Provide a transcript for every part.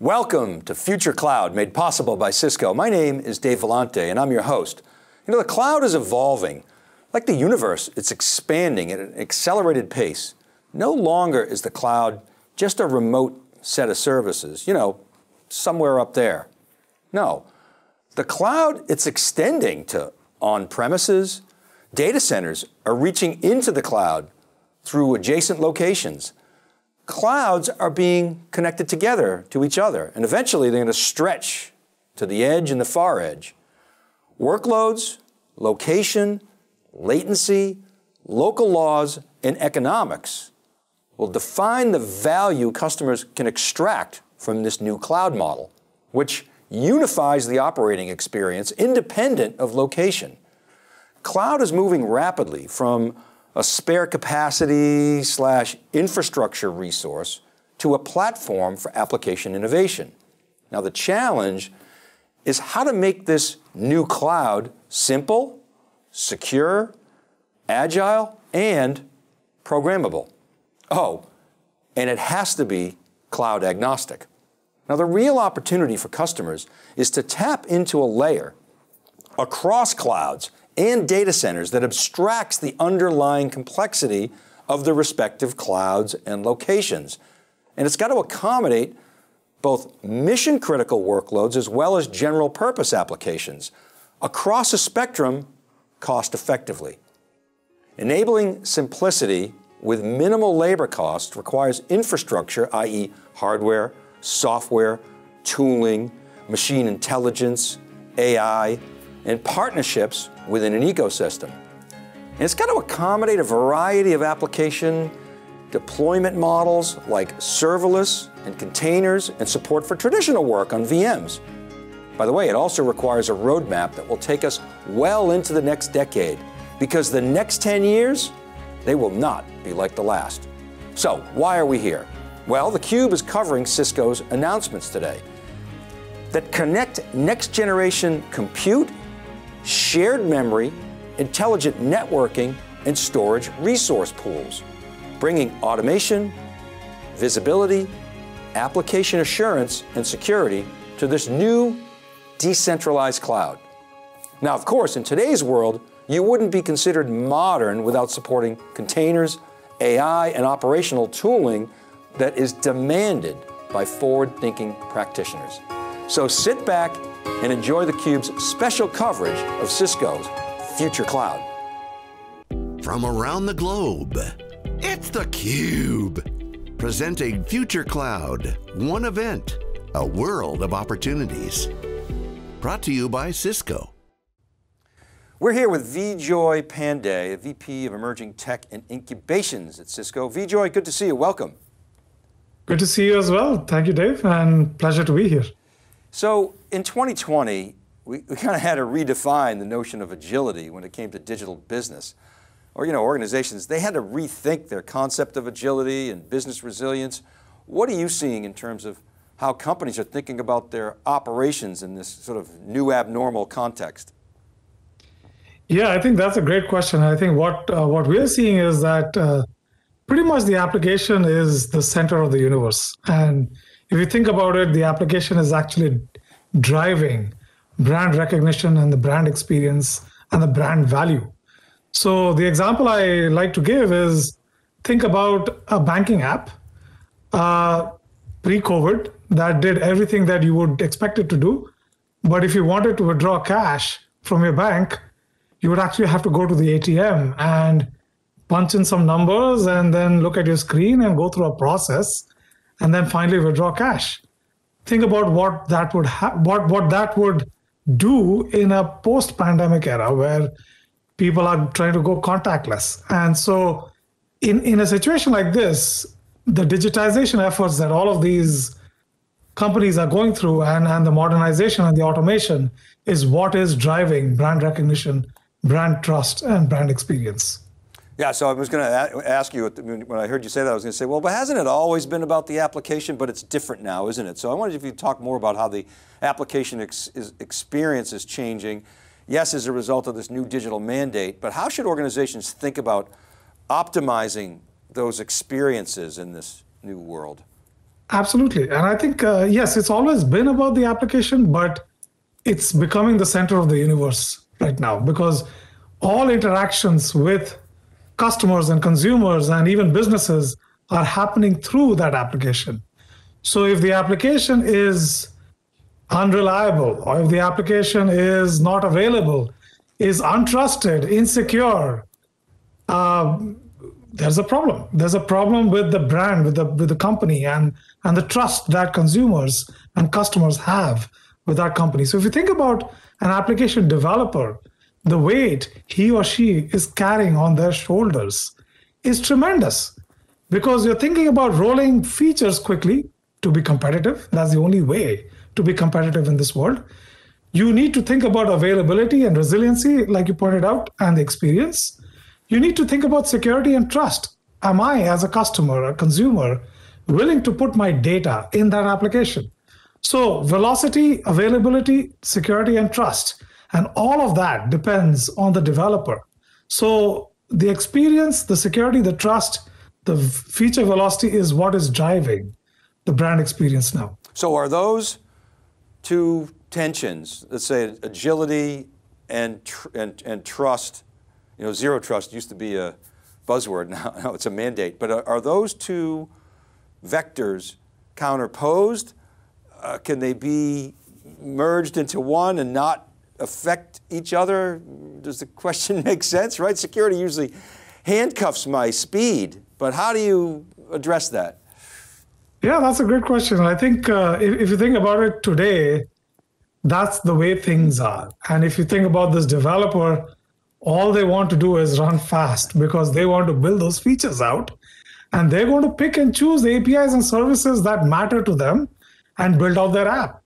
Welcome to Future Cloud, made possible by Cisco. My name is Dave Vellante, and I'm your host. You know, the cloud is evolving. Like the universe, it's expanding at an accelerated pace. No longer is the cloud just a remote set of services, you know, somewhere up there. No, the cloud, it's extending to on-premises. Data centers are reaching into the cloud through adjacent locations clouds are being connected together to each other, and eventually they're going to stretch to the edge and the far edge. Workloads, location, latency, local laws, and economics will define the value customers can extract from this new cloud model, which unifies the operating experience independent of location. Cloud is moving rapidly from a spare capacity slash infrastructure resource to a platform for application innovation. Now the challenge is how to make this new cloud simple, secure, agile, and programmable. Oh, and it has to be cloud agnostic. Now the real opportunity for customers is to tap into a layer across clouds and data centers that abstracts the underlying complexity of the respective clouds and locations. And it's got to accommodate both mission critical workloads as well as general purpose applications across a spectrum cost effectively. Enabling simplicity with minimal labor cost requires infrastructure, i.e. hardware, software, tooling, machine intelligence, AI, and partnerships within an ecosystem. And it's got to accommodate a variety of application deployment models like serverless and containers and support for traditional work on VMs. By the way, it also requires a roadmap that will take us well into the next decade because the next 10 years, they will not be like the last. So, why are we here? Well, theCUBE is covering Cisco's announcements today that connect next generation compute shared memory, intelligent networking, and storage resource pools, bringing automation, visibility, application assurance, and security to this new decentralized cloud. Now, of course, in today's world, you wouldn't be considered modern without supporting containers, AI, and operational tooling that is demanded by forward-thinking practitioners. So sit back and enjoy theCUBE's special coverage of Cisco's Future Cloud. From around the globe, it's theCUBE. Presenting Future Cloud, one event, a world of opportunities. Brought to you by Cisco. We're here with Vijoy Pandey, VP of Emerging Tech and Incubations at Cisco. Vijoy, good to see you, welcome. Good to see you as well. Thank you, Dave, and pleasure to be here. So in 2020, we, we kind of had to redefine the notion of agility when it came to digital business. Or, you know, organizations, they had to rethink their concept of agility and business resilience. What are you seeing in terms of how companies are thinking about their operations in this sort of new abnormal context? Yeah, I think that's a great question. I think what uh, what we're seeing is that uh, pretty much the application is the center of the universe, and if you think about it, the application is actually driving brand recognition and the brand experience and the brand value. So the example I like to give is think about a banking app uh, pre-COVID that did everything that you would expect it to do. But if you wanted to withdraw cash from your bank, you would actually have to go to the ATM and punch in some numbers and then look at your screen and go through a process and then finally withdraw cash. Think about what that would ha- what what that would do in a post-pandemic era where people are trying to go contactless. And so in, in a situation like this, the digitization efforts that all of these companies are going through and, and the modernization and the automation is what is driving brand recognition, brand trust, and brand experience. Yeah, so I was going to ask you, when I heard you say that, I was going to say, well, but hasn't it always been about the application, but it's different now, isn't it? So I wanted if you talk more about how the application ex is, experience is changing, yes, as a result of this new digital mandate, but how should organizations think about optimizing those experiences in this new world? Absolutely. And I think, uh, yes, it's always been about the application, but it's becoming the center of the universe right now because all interactions with customers and consumers and even businesses are happening through that application. So if the application is unreliable or if the application is not available, is untrusted, insecure, uh, there's a problem. There's a problem with the brand, with the with the company, and and the trust that consumers and customers have with that company. So if you think about an application developer, the weight he or she is carrying on their shoulders is tremendous because you're thinking about rolling features quickly to be competitive. That's the only way to be competitive in this world. You need to think about availability and resiliency, like you pointed out, and the experience. You need to think about security and trust. Am I, as a customer, a consumer, willing to put my data in that application? So, velocity, availability, security, and trust. And all of that depends on the developer. So, the experience, the security, the trust, the feature velocity is what is driving the brand experience now. So, are those two tensions, let's say agility and, tr- and, and trust, you know, zero trust used to be a buzzword, now, now it's a mandate, but are, are those two vectors counterposed? Uh, can they be merged into one and not affect each other? Does the question make sense, right? Security usually handcuffs my speed, but how do you address that? Yeah, that's a great question. I think uh, if, if you think about it today, that's the way things are. And if you think about this developer, all they want to do is run fast because they want to build those features out. And they're going to pick and choose the APIs and services that matter to them and build out their app.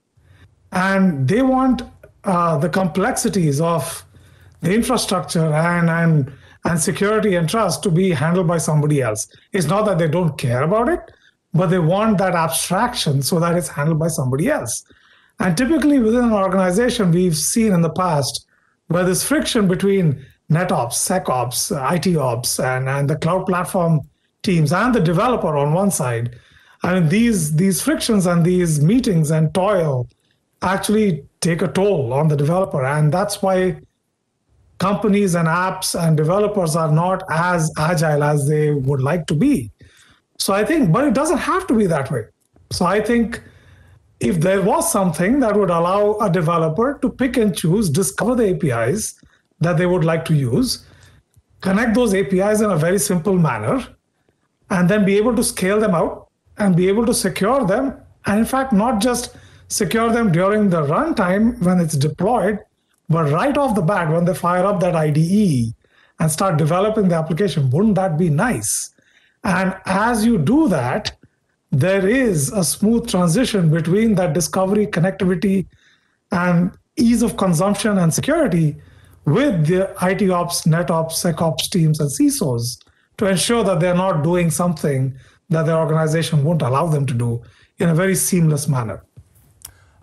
And they want uh, the complexities of the infrastructure and, and, and security and trust to be handled by somebody else. It's not that they don't care about it, but they want that abstraction so that it's handled by somebody else. And typically within an organization, we've seen in the past where there's friction between NetOps, SecOps, IT ops, and, and the cloud platform teams and the developer on one side. I mean, these these frictions and these meetings and toil actually take a toll on the developer, and that's why companies and apps and developers are not as agile as they would like to be. So I think, but it doesn't have to be that way. So I think if there was something that would allow a developer to pick and choose, discover the APIs that they would like to use, connect those APIs in a very simple manner, and then be able to scale them out and be able to secure them. And in fact, not just secure them during the runtime when it's deployed, but right off the bat when they fire up that IDE and start developing the application. Wouldn't that be nice? And as you do that, there is a smooth transition between that discovery, connectivity, and ease of consumption and security with the IT ops, NetOps, SecOps teams, and CISOs to ensure that they're not doing something that their organization won't allow them to do in a very seamless manner.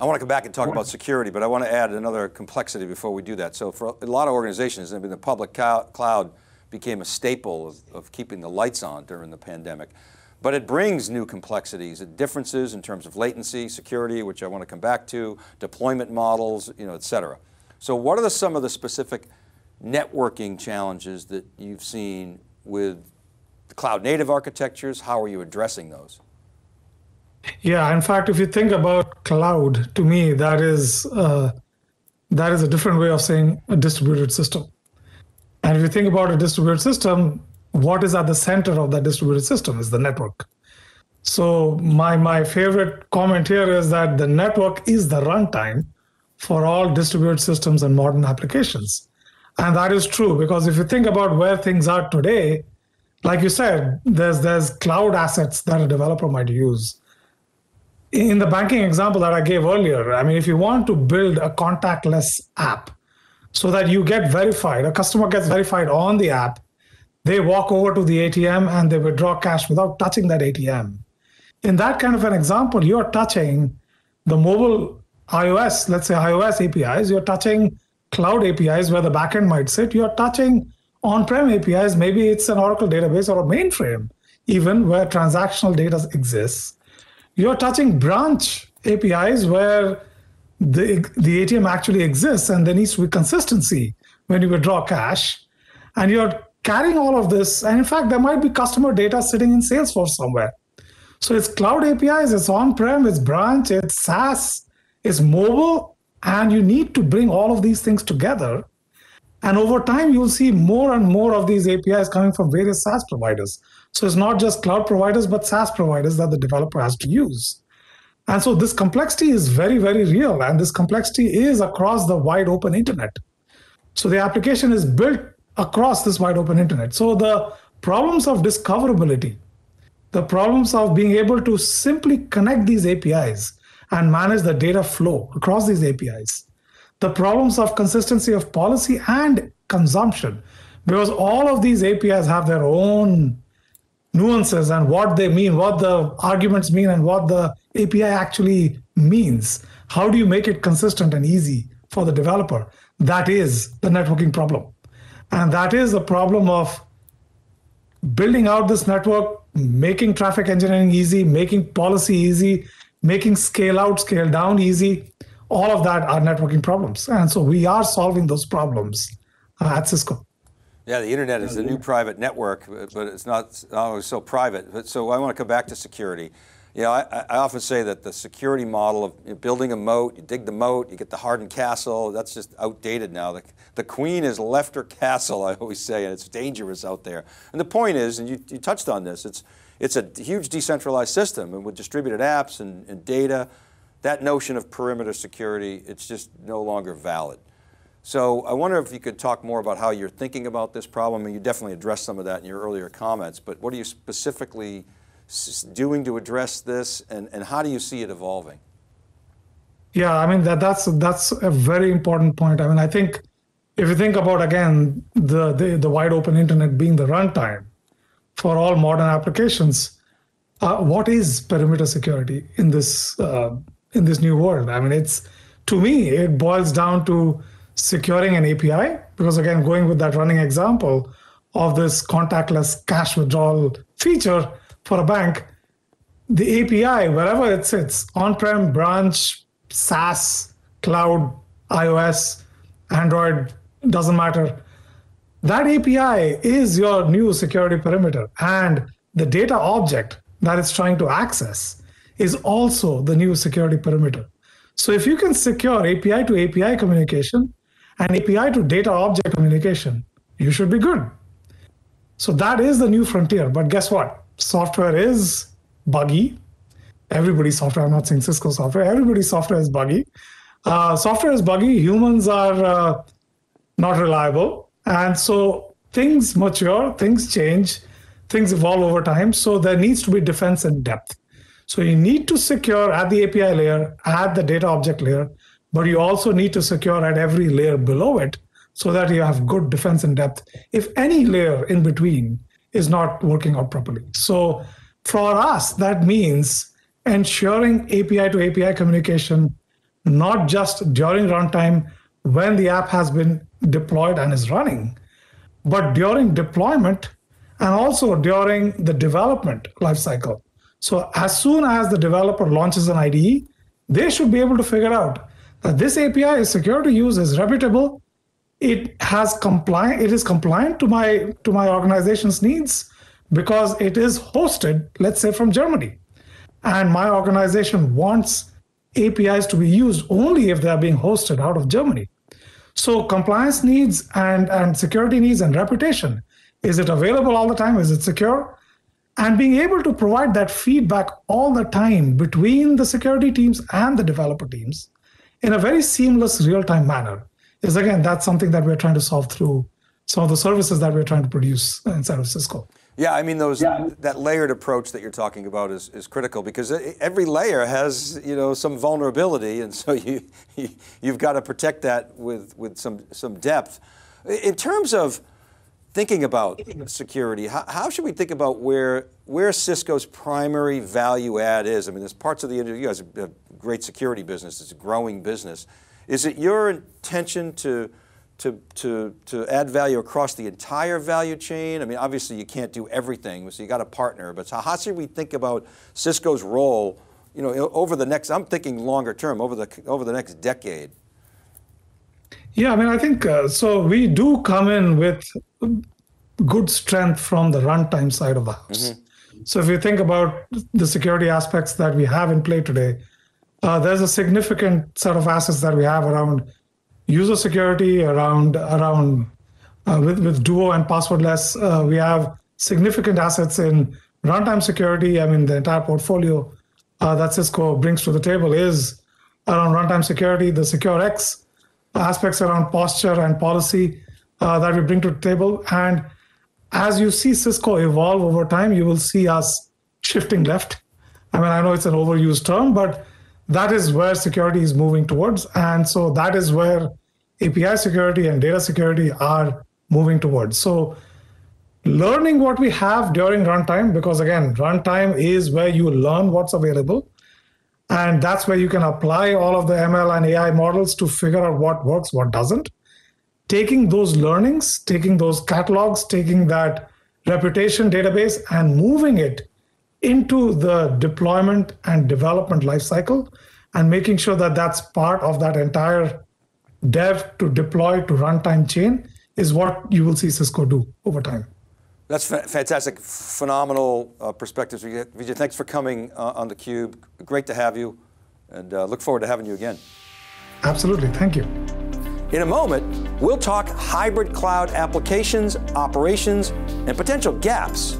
I want to come back and talk about security, but I want to add another complexity before we do that. So for a lot of organizations, I mean, the public cloud became a staple of, of keeping the lights on during the pandemic. But it brings new complexities, and differences in terms of latency, security, which I want to come back to, deployment models, you know, et cetera. So what are the, some of the specific networking challenges that you've seen with the cloud native architectures? How are you addressing those? Yeah, in fact, if you think about cloud, to me, that is uh, that is a different way of saying a distributed system. And if you think about a distributed system, what is at the center of that distributed system is the network. So my my favorite comment here is that the network is the runtime for all distributed systems and modern applications. And that is true because if you think about where things are today, like you said, there's there's cloud assets that a developer might use. In the banking example that I gave earlier, I mean, if you want to build a contactless app so that you get verified, a customer gets verified on the app, they walk over to the ATM and they withdraw cash without touching that ATM. In that kind of an example, you're touching the mobile iOS, let's say iOS APIs, you're touching cloud APIs where the backend might sit, you're touching on prem APIs, maybe it's an Oracle database or a mainframe, even where transactional data exists. You're touching branch APIs where the, the ATM actually exists and there needs to be consistency when you withdraw cash. And you're carrying all of this. And in fact, there might be customer data sitting in Salesforce somewhere. So it's cloud APIs, it's on prem, it's branch, it's SaaS, it's mobile. And you need to bring all of these things together. And over time, you'll see more and more of these APIs coming from various SaaS providers. So it's not just cloud providers, but SaaS providers that the developer has to use. And so this complexity is very, very real. And this complexity is across the wide open internet. So the application is built across this wide open internet. So the problems of discoverability, the problems of being able to simply connect these APIs and manage the data flow across these APIs, the problems of consistency of policy and consumption, because all of these APIs have their own nuances and what they mean, what the arguments mean, and what the API actually means. How do you make it consistent and easy for the developer? That is the networking problem. And that is the problem of building out this network, making traffic engineering easy, making policy easy, making scale out, scale down easy. All of that are networking problems. And so we are solving those problems uh, at Cisco. Yeah, the internet is a new private network, but it's not always so private. But so I want to come back to security. You know, I, I, often say that the security model of building a moat, you dig the moat, you get the hardened castle, that's just outdated now. The, the queen has left her castle, I always say, and it's dangerous out there. And the point is, and you, you touched on this, it's, it's a huge decentralized system, and with distributed apps and, and data, that notion of perimeter security, it's just no longer valid. So I wonder if you could talk more about how you're thinking about this problem, and you definitely addressed some of that in your earlier comments, but what are you specifically doing to address this, and, and how do you see it evolving? Yeah, I mean that that's that's a very important point. I mean, I think if you think about again the the, the wide open internet being the runtime for all modern applications, uh, what is perimeter security in this uh, in this new world? I mean, it's to me it boils down to securing an API because again, going with that running example of this contactless cash withdrawal feature for a bank, the API, wherever it sits, on-prem, branch, SaaS, cloud, iOS, Android, doesn't matter. That API is your new security perimeter. And the data object that it's trying to access is also the new security perimeter. So if you can secure API to API communication and API to data object communication, you should be good. So that is the new frontier. But guess what? software is buggy. Everybody's software, I'm not saying Cisco software, everybody's software is buggy. Uh, software is buggy, humans are uh, not reliable. And so things mature, things change, things evolve over time. So there needs to be defense in depth. So you need to secure at the API layer, at the data object layer, but you also need to secure at every layer below it so that you have good defense in depth. If any layer in between is not working out properly. So for us, that means ensuring API to API communication, not just during runtime when the app has been deployed and is running, but during deployment and also during the development lifecycle. So as soon as the developer launches an IDE, they should be able to figure out that this API is secure to use, is reputable, it has compliant it is compliant to my to my organization's needs because it is hosted let's say from germany. And my organization wants apis to be used only if they are being hosted out of germany. So compliance needs and and security needs and reputation is it available all the time? Is it secure and being able to provide that feedback all the time between the security teams and the developer teams in a very seamless real-time manner is again that's something that we're trying to solve through some of the services that we're trying to produce inside of Cisco. Yeah, I mean those yeah. that layered approach that you're talking about is, is critical because every layer has you know some vulnerability, and so you, you you've got to protect that with with some some depth. In terms of thinking about security, how, how should we think about where where Cisco's primary value add is? I mean, there's parts of the industry. You guys have a great security business; it's a growing business. Is it your intention to, to, to, to add value across the entire value chain? I mean, obviously you can't do everything, so you got a partner, but how should we think about Cisco's role you know, over the next, I'm thinking longer term, over the, over the next decade? Yeah, I mean, I think uh, so. We do come in with good strength from the runtime side of the house. Mm-hmm. So if you think about the security aspects that we have in play today, uh, there's a significant set of assets that we have around user security, around around uh, with with Duo and passwordless. Uh, we have significant assets in runtime security. I mean, the entire portfolio uh, that Cisco brings to the table is around runtime security. The SecureX aspects around posture and policy uh, that we bring to the table. And as you see Cisco evolve over time, you will see us shifting left. I mean, I know it's an overused term, but that is where security is moving towards. And so that is where API security and data security are moving towards. So learning what we have during runtime, because again, runtime is where you learn what's available. And that's where you can apply all of the ML and AI models to figure out what works, what doesn't. Taking those learnings, taking those catalogs, taking that reputation database and moving it into the deployment and development lifecycle and making sure that that's part of that entire dev to deploy to runtime chain is what you will see Cisco do over time. That's fantastic, phenomenal uh, perspectives. Vijoy, thanks for coming uh, on theCUBE. Great to have you, and uh, look forward to having you again. Absolutely, thank you. In a moment, we'll talk hybrid cloud applications, operations, and potential gaps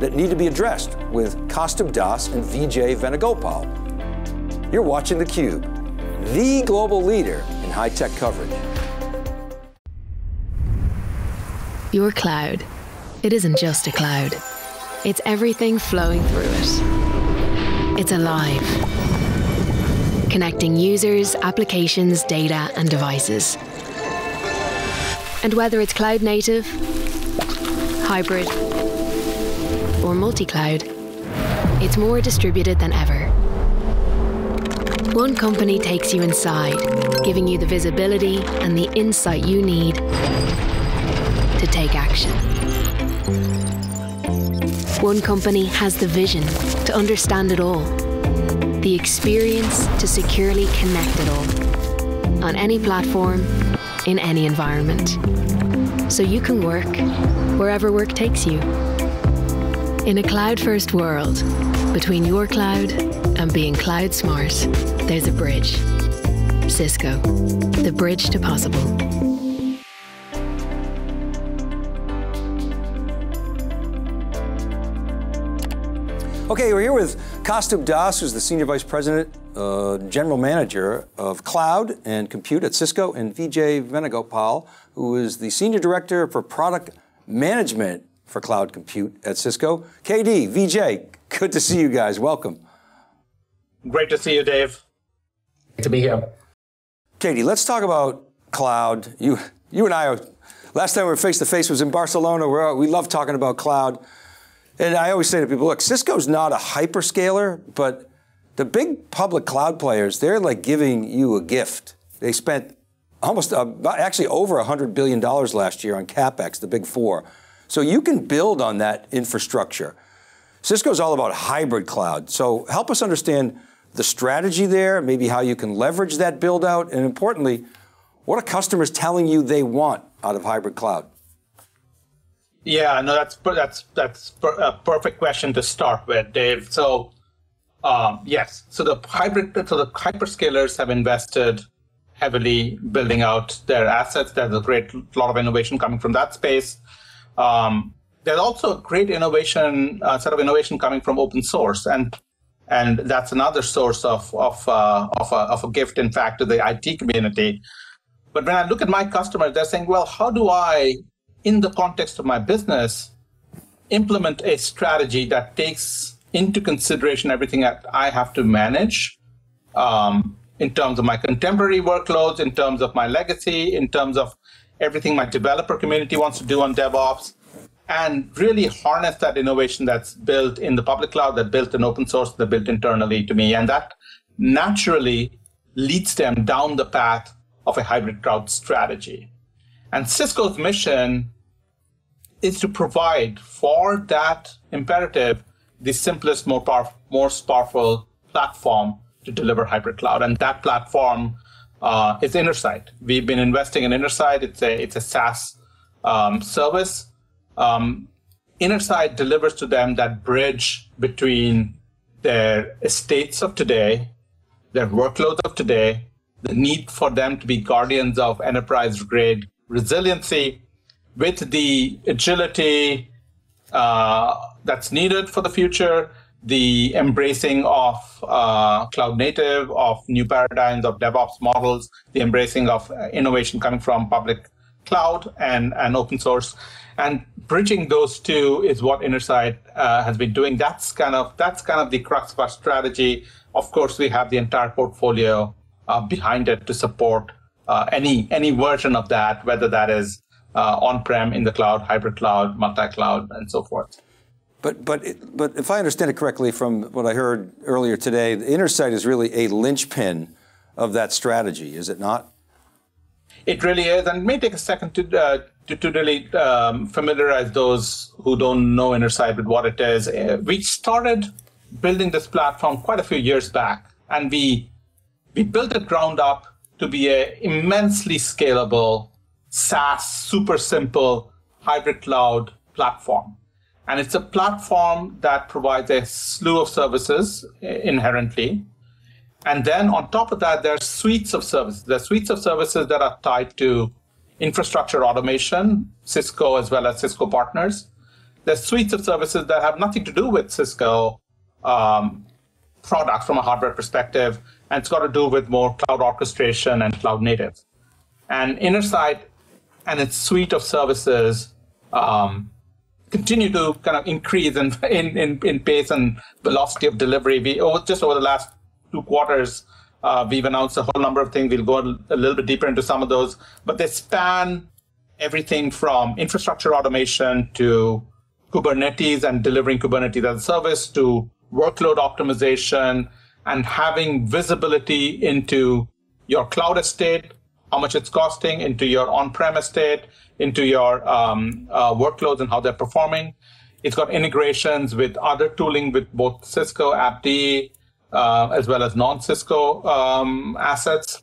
that need to be addressed with Kaustubh Das and Vijay Venugopal. You're watching theCUBE, the global leader in high-tech coverage. Your cloud it isn't just a cloud. It's everything flowing through it. It's alive, connecting users, applications, data, and devices. And whether it's cloud native, hybrid, or multi-cloud, it's more distributed than ever. One company takes you inside, giving you the visibility and the insight you need to take action. One company has the vision to understand it all, the experience to securely connect it all, on any platform, in any environment. So you can work wherever work takes you. In a cloud first world, between your cloud and being cloud smart, there's a bridge. Cisco, the bridge to possible. Okay, we're here with Kaustubh Das, who's the Senior Vice President, uh, General Manager of Cloud and Compute at Cisco, and Vijay Venugopal, who is the Senior Director for Product Management for Cloud Compute at Cisco. KD, VJ, good to see you guys. Welcome. Great to see you, Dave. Great to be here. KD, let's talk about cloud. You, you and I, are, last time we were face to face was in Barcelona. We're, we love talking about cloud. And I always say to people, look, Cisco's not a hyperscaler, but the big public cloud players, they're like giving you a gift. They spent almost, uh, actually over $100 billion last year on CapEx, the big four. So you can build on that infrastructure. Cisco's all about hybrid cloud. So help us understand the strategy there, maybe how you can leverage that build out, and importantly, what are customers telling you they want out of hybrid cloud? Yeah, no, that's that's that's a perfect question to start with, Dave. So, um, yes, so the hybrid, so the hyperscalers have invested heavily building out their assets. There's a great lot of innovation coming from that space. Um, there's also a great innovation, uh, set of innovation coming from open source, and and that's another source of of uh, of, a, of a gift, in fact, to the IT community. But when I look at my customers, they're saying, well, how do I in the context of my business, implement a strategy that takes into consideration everything that I have to manage um, in terms of my contemporary workloads, in terms of my legacy, in terms of everything my developer community wants to do on DevOps, and really harness that innovation that's built in the public cloud, that built in open source, that built internally to me. And that naturally leads them down the path of a hybrid cloud strategy. And Cisco's mission is to provide for that imperative the simplest, more powerful, most powerful platform to deliver hybrid cloud. And that platform uh, is Intersight. We've been investing in Intersight. It's a it's a SaaS um, service. Um, Intersight delivers to them that bridge between their estates of today, their workloads of today, the need for them to be guardians of enterprise grade resiliency with the agility uh, that's needed for the future, the embracing of uh, cloud native, of new paradigms of DevOps models, the embracing of innovation coming from public cloud and, and open source. And bridging those two is what Intersight uh, has been doing. That's kind of that's kind of the crux of our strategy. Of course, we have the entire portfolio uh, behind it to support uh, any any version of that, whether that is uh, on-prem, in the cloud, hybrid cloud, multi-cloud, and so forth. But but but if I understand it correctly from what I heard earlier today, the Intersight is really a linchpin of that strategy, is it not? It really is, and it may take a second to uh, to, to, really um, familiarize those who don't know Intersight with what it is. Uh, we started building this platform quite a few years back, and we we built it ground up to be a immensely scalable SaaS, super simple hybrid cloud platform. And it's a platform that provides a slew of services inherently. And then on top of that, there are suites of services. There are suites of services that are tied to infrastructure automation, Cisco as well as Cisco partners. There's suites of services that have nothing to do with Cisco um, products from a hardware perspective, and it's got to do with more cloud orchestration and cloud native. And Intersight and its suite of services um, continue to kind of increase in, in, in, in, pace and velocity of delivery. We over, just over the last two quarters, uh, we've announced a whole number of things. We'll go a little bit deeper into some of those, but they span everything from infrastructure automation to Kubernetes and delivering Kubernetes as a service to workload optimization and having visibility into your cloud estate, how much it's costing, into your on-prem estate, into your um, uh, workloads and how they're performing. It's got integrations with other tooling with both Cisco, AppD, uh, as well as non-Cisco um, assets.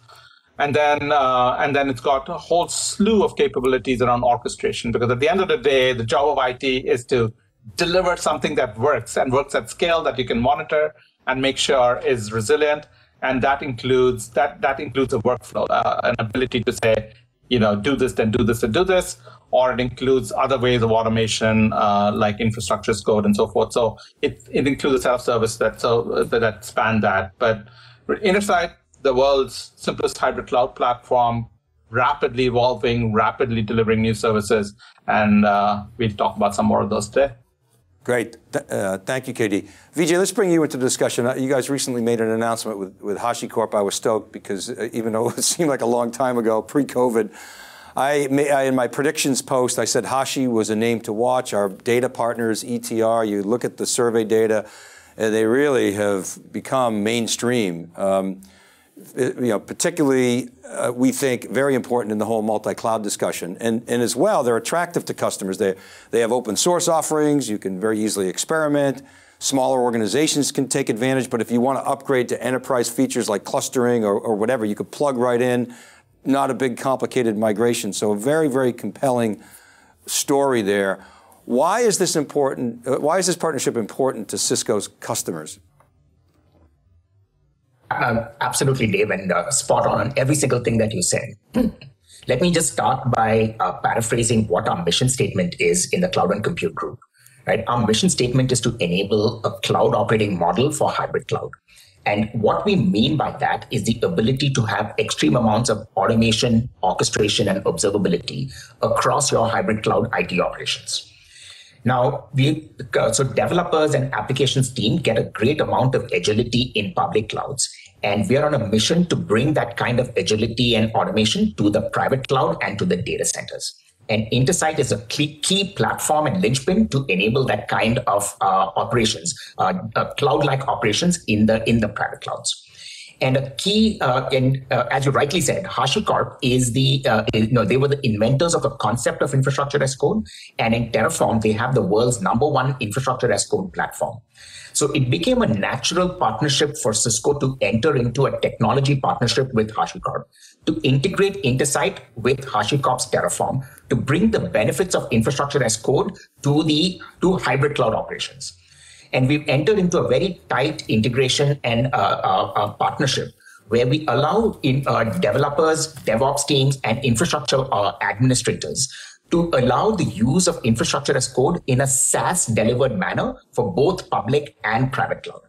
And then, uh, and then it's got a whole slew of capabilities around orchestration. Because at the end of the day, the job of IT is to deliver something that works and works at scale that you can monitor and make sure is resilient and that includes that that includes a workflow, uh, an ability to say, you know, do this, then do this, and do this, or it includes other ways of automation uh, like infrastructure as code and so forth. So it it includes a set of service that so that, that span that. But Intersight, the world's simplest hybrid cloud platform, rapidly evolving, rapidly delivering new services, and uh, we'll talk about some more of those today. Great. Uh, thank you, KD. Vijay, let's bring you into the discussion. Uh, you guys recently made an announcement with, with HashiCorp. I was stoked because uh, even though it seemed like a long time ago, pre-COVID, I, I, in my predictions post, I said Hashi was a name to watch. Our data partners, ETR, you look at the survey data, and they really have become mainstream. Um, you know, particularly uh, we think very important in the whole multi-cloud discussion. And, and as well, they're attractive to customers. They, they have open source offerings. You can very easily experiment. Smaller organizations can take advantage, but if you want to upgrade to enterprise features like clustering or, or whatever, you could plug right in. Not a big complicated migration. So a very, very compelling story there. Why is this important? Uh, why is this partnership important to Cisco's customers? Um, absolutely, Dave, and uh, spot on on every single thing that you said. Let me just start by uh, paraphrasing what our mission statement is in the Cloud and Compute Group. Right, our mission statement is to enable a cloud operating model for hybrid cloud. And what we mean by that is the ability to have extreme amounts of automation, orchestration, and observability across your hybrid cloud IT operations. Now, we uh, so developers and applications team get a great amount of agility in public clouds, and we are on a mission to bring that kind of agility and automation to the private cloud and to the data centers. And Intersight is a key platform and linchpin to enable that kind of uh, operations, uh, uh, cloud-like operations in the in the private clouds. And a key, uh, and uh, as you rightly said, HashiCorp is the, uh, you know, they were the inventors of the concept of infrastructure as code. And in Terraform, they have the world's number one infrastructure as code platform. So it became a natural partnership for Cisco to enter into a technology partnership with HashiCorp to integrate Intersight with HashiCorp's Terraform to bring the benefits of infrastructure as code to the to hybrid cloud operations. And we've entered into a very tight integration and uh, uh, uh, partnership where we allow in, developers, DevOps teams, and infrastructure administrators to allow the use of infrastructure as code in a SaaS delivered manner for both public and private cloud.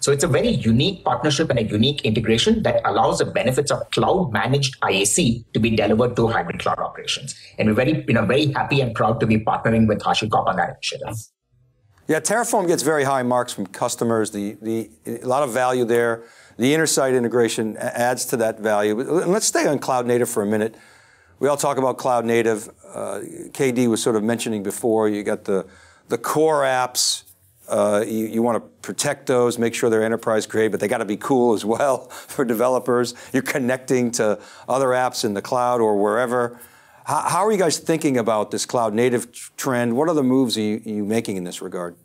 So it's a very unique partnership and a unique integration that allows the benefits of cloud managed IAC to be delivered to hybrid cloud operations. And we're very, you know, very happy and proud to be partnering with HashiCorp on that initiative. Yeah, Terraform gets very high marks from customers. The, the, a lot of value there. The Intersight integration adds to that value. And let's stay on cloud native for a minute. We all talk about cloud native. Uh, KD was sort of mentioning before, you got the, the core apps, uh, you, you want to protect those, make sure they're enterprise grade, but they got to be cool as well for developers. You're connecting to other apps in the cloud or wherever. How, how are you guys thinking about this cloud native trend? What are the moves are you, are you making in this regard?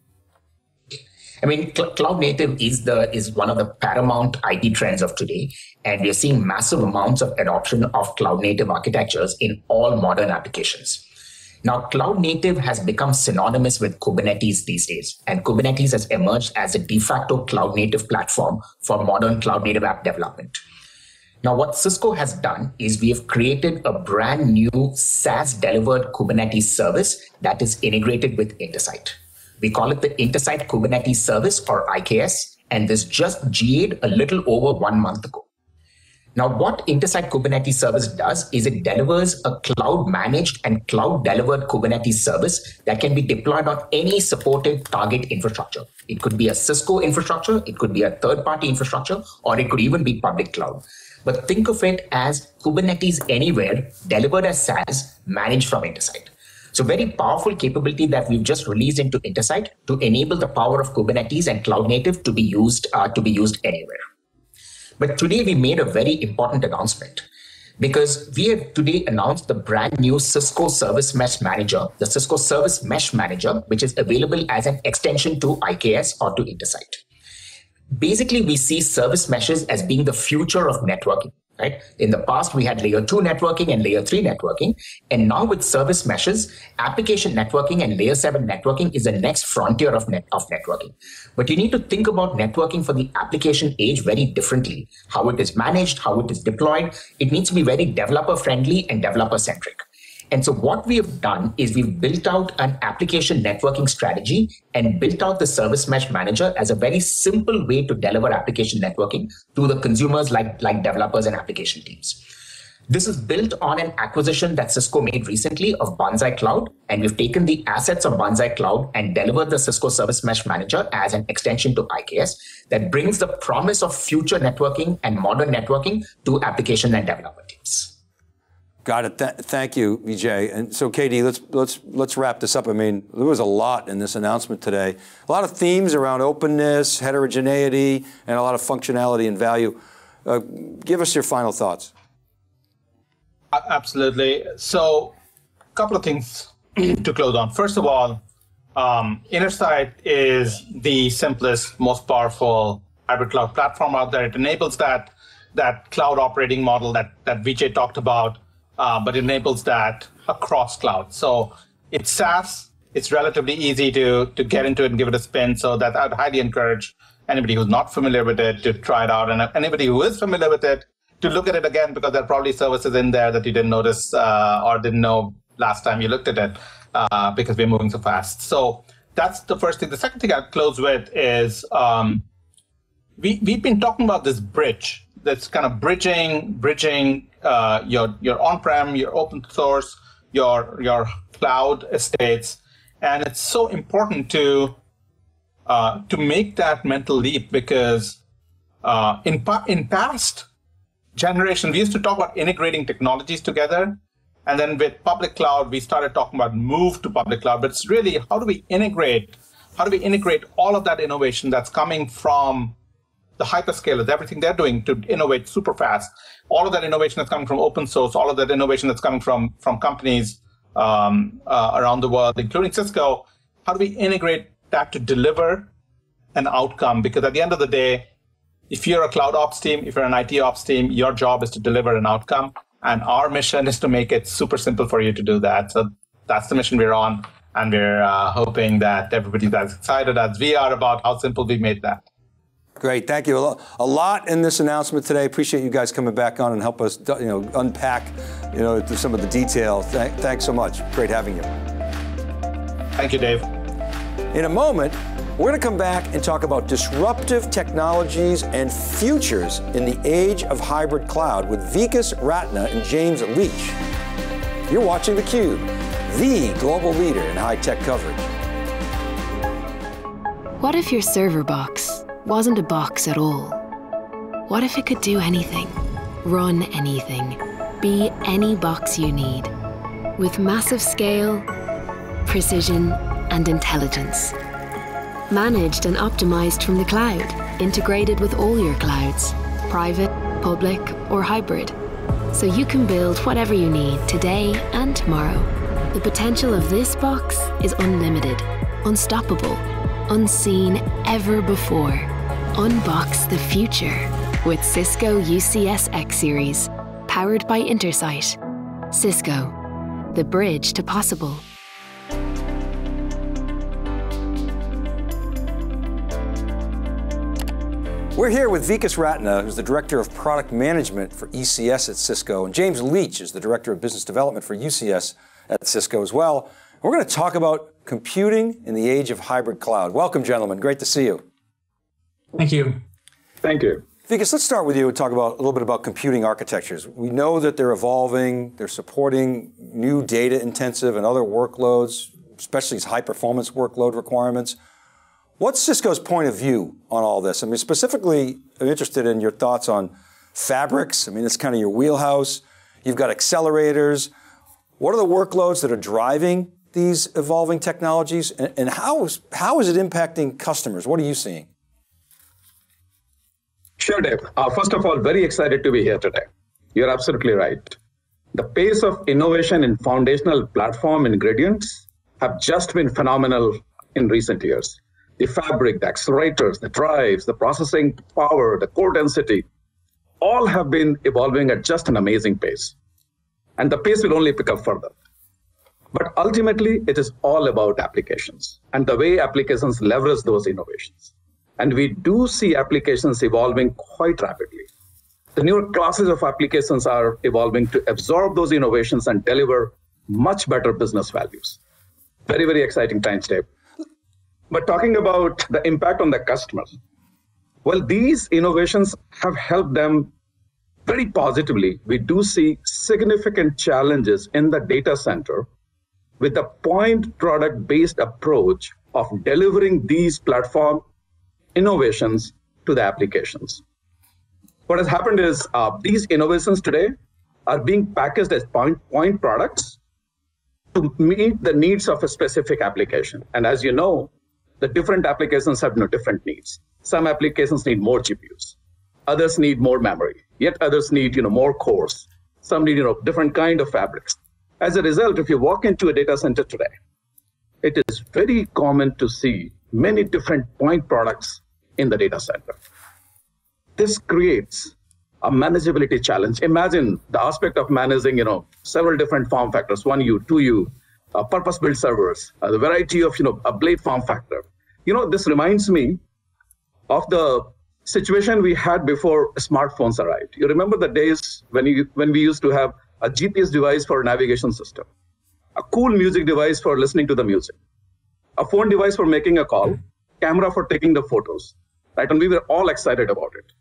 I mean, cl- cloud native is the is one of the paramount IT trends of today, and we are seeing massive amounts of adoption of cloud native architectures in all modern applications. Now, cloud native has become synonymous with Kubernetes these days, and Kubernetes has emerged as a de facto cloud native platform for modern cloud native app development. Now, what Cisco has done is we have created a brand new SaaS delivered Kubernetes service that is integrated with Intersight. We call it the Intersight Kubernetes Service or IKS, and this just GA'd a little over one month ago. Now, what Intersight Kubernetes service does is it delivers a cloud managed and cloud delivered Kubernetes service that can be deployed on any supported target infrastructure. It could be a Cisco infrastructure, it could be a third party infrastructure, or it could even be public cloud. But think of it as Kubernetes anywhere delivered as SaaS managed from Intersight. So very powerful capability that we've just released into Intersight to enable the power of Kubernetes and cloud native to be used uh, to be used anywhere. But today we made a very important announcement because we have today announced the brand new Cisco Service Mesh Manager, the Cisco Service Mesh Manager, which is available as an extension to IKS or to Intersight. Basically, we see service meshes as being the future of networking right? In the past, we had layer two networking and layer three networking. And now with service meshes, application networking and layer seven networking is the next frontier of, net, of networking. But you need to think about networking for the application age very differently. How it is managed, how it is deployed. It needs to be very developer friendly and developer centric. And so what we have done is we've built out an application networking strategy and built out the service mesh manager as a very simple way to deliver application networking to the consumers like, like developers and application teams. This is built on an acquisition that Cisco made recently of Banzai Cloud. And we've taken the assets of Banzai Cloud and delivered the Cisco Service Mesh Manager as an extension to IKS that brings the promise of future networking and modern networking to application and developer teams. Got it. Th thank you, Vijay. And so, KD, let's let's let's wrap this up. I mean, there was a lot in this announcement today. A lot of themes around openness, heterogeneity, and a lot of functionality and value. Uh, give us your final thoughts. Absolutely. So, a couple of things to close on. First of all, um, Intersight is the simplest, most powerful hybrid cloud platform out there. It enables that that cloud operating model that that Vijay talked about uh, but enables that across cloud. So it's SaaS. It's relatively easy to to get into it and give it a spin. So that I'd highly encourage anybody who's not familiar with it to try it out, and anybody who is familiar with it to look at it again because there are probably services in there that you didn't notice uh, or didn't know last time you looked at it uh, because we're moving so fast. So that's the first thing. The second thing I'd close with is um, we we've been talking about this bridge that's kind of bridging bridging uh, your your on-prem, your open source, your your cloud estates, and it's so important to uh, to make that mental leap because uh, in pa- in past generations we used to talk about integrating technologies together, and then with public cloud we started talking about move to public cloud. But it's really how do we integrate how do we integrate all of that innovation that's coming from the hyperscalers, everything they're doing to innovate super fast. All of that innovation that's coming from open source. All of that innovation that's coming from from companies um, uh, around the world, including Cisco. How do we integrate that to deliver an outcome? Because at the end of the day, if you're a cloud ops team, if you're an IT ops team, your job is to deliver an outcome. And our mission is to make it super simple for you to do that. So that's the mission we're on. And we're uh, hoping that everybody's as excited as we are about how simple we made that. Great, thank you. A lot in this announcement today. Appreciate you guys coming back on and help us, you know, unpack, you know, some of the detail. Th thanks so much. Great having you. Thank you, Dave. In a moment, we're going to come back and talk about disruptive technologies and futures in the age of hybrid cloud with Vikas Ratna and James Leach. You're watching theCUBE, the global leader in high-tech coverage. What if your server box wasn't a box at all? What if it could do anything, run anything, be any box you need, with massive scale, precision, and intelligence? Managed and optimized from the cloud, integrated with all your clouds, private, public, or hybrid. So you can build whatever you need today and tomorrow. The potential of this box is unlimited, unstoppable, unseen ever before. Unbox the future with Cisco UCS X Series, powered by Intersight. Cisco, the bridge to possible. We're here with Vikas Ratna, who's the Director of Product Management for UCS at Cisco, and James Leach is the Director of Business Development for UCS at Cisco as well. We're going to talk about computing in the age of hybrid cloud. Welcome, gentlemen. Great to see you. Thank you. Thank you. Vikas, let's start with you and talk about a little bit about computing architectures. We know that they're evolving, they're supporting new data intensive and other workloads, especially these high performance workload requirements. What's Cisco's point of view on all this? I mean, specifically, I'm interested in your thoughts on fabrics. I mean, it's kind of your wheelhouse. You've got accelerators. What are the workloads that are driving these evolving technologies, and, and how, is, how is it impacting customers? What are you seeing? Sure, Dave. Uh, first of all, very excited to be here today. You're absolutely right. The pace of innovation in foundational platform ingredients have just been phenomenal in recent years the fabric, the accelerators, the drives, the processing power, the core density, all have been evolving at just an amazing pace. And the pace will only pick up further. But ultimately, it is all about applications and the way applications leverage those innovations. And we do see applications evolving quite rapidly. The newer classes of applications are evolving to absorb those innovations and deliver much better business values. Very, very exciting times, Dave. But talking about the impact on the customers, well, these innovations have helped them very positively. We do see significant challenges in the data center with the point product based approach of delivering these platform innovations to the applications. What has happened is uh, these innovations today are being packaged as point, point products to meet the needs of a specific application. And as you know, the different applications have no different needs. Some applications need more GPUs, others need more memory, yet others need you know more cores. Some need you know different kind of fabrics. As a result, if you walk into a data center today, it is very common to see many different point products in the data center. This creates a manageability challenge. Imagine the aspect of managing, you know, several different form factors, 1U, 2U, uh, purpose-built servers, uh, the variety of you know a blade form factor. You know, this reminds me of the situation we had before smartphones arrived. You remember the days when you when we used to have a GPS device for a navigation system, a cool music device for listening to the music, a phone device for making a call, camera for taking the photos, right? And we were all excited about it.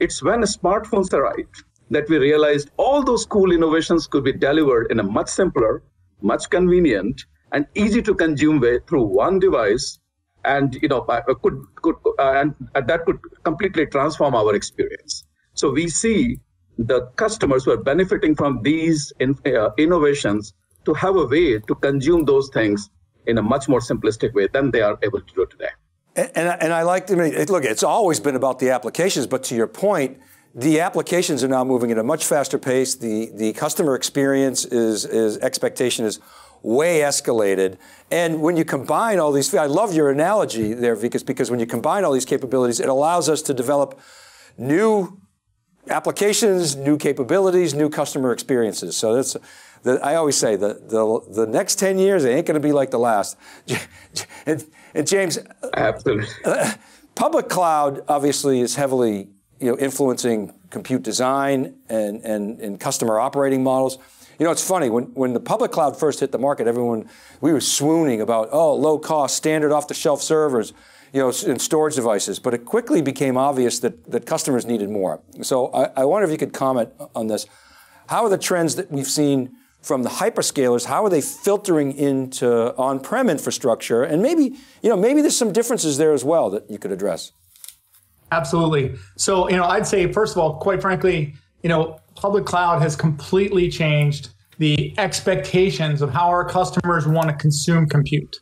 It's when smartphones arrived that we realized all those cool innovations could be delivered in a much simpler much convenient and easy to consume way through one device and you know could could uh, and, and that could completely transform our experience so we see the customers who are benefiting from these in, uh, innovations to have a way to consume those things in a much more simplistic way than they are able to do today And, and, I like, mean, look, it's always been about the applications, but to your point, the applications are now moving at a much faster pace. The, the customer experience is, is expectation is way escalated. And when you combine all these, I love your analogy there, because, because when you combine all these capabilities, it allows us to develop new applications, new capabilities, new customer experiences. So that's, the, I always say the, the, the next 10 years, it ain't going to be like the last. and James, absolutely. Uh, public cloud obviously is heavily you know, influencing compute design and, and, and customer operating models. You know, it's funny, when, when the public cloud first hit the market, everyone, we were swooning about, oh, low cost, standard off the shelf servers, you know, and storage devices. But it quickly became obvious that, that customers needed more. So I, I wonder if you could comment on this. How are the trends that we've seen from the hyperscalers, how are they filtering into on-prem infrastructure? And maybe, you know, maybe there's some differences there as well that you could address. Absolutely. So, you know, I'd say, first of all, quite frankly, you know, public cloud has completely changed the expectations of how our customers want to consume compute,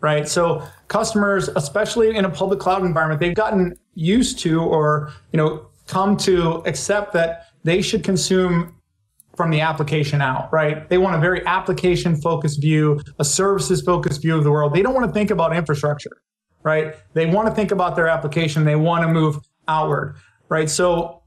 right? So customers, especially in a public cloud environment, they've gotten used to or, you know, come to accept that they should consume from the application out, right? They want a very application focused view, a services focused view of the world. They don't want to think about infrastructure right? They want to think about their application. They want to move outward, right? So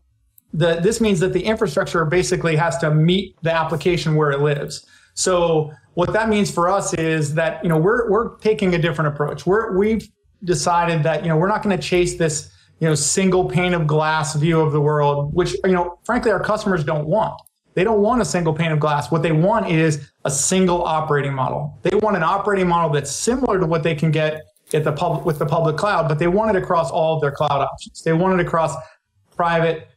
the, this means that the infrastructure basically has to meet the application where it lives. So what that means for us is that you know we're we're taking a different approach. We're we've decided that you know we're not going to chase this you know single pane of glass view of the world, which you know frankly our customers don't want. They don't want a single pane of glass. What they want is a single operating model. They want an operating model that's similar to what they can get at the public with the public cloud, but they want it across all of their cloud options. They want it across private